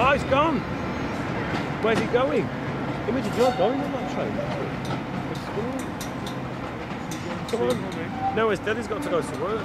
Oh, it's gone. Where's it going? Image, you're going on that train. Come on. No, his daddy's got to go to work.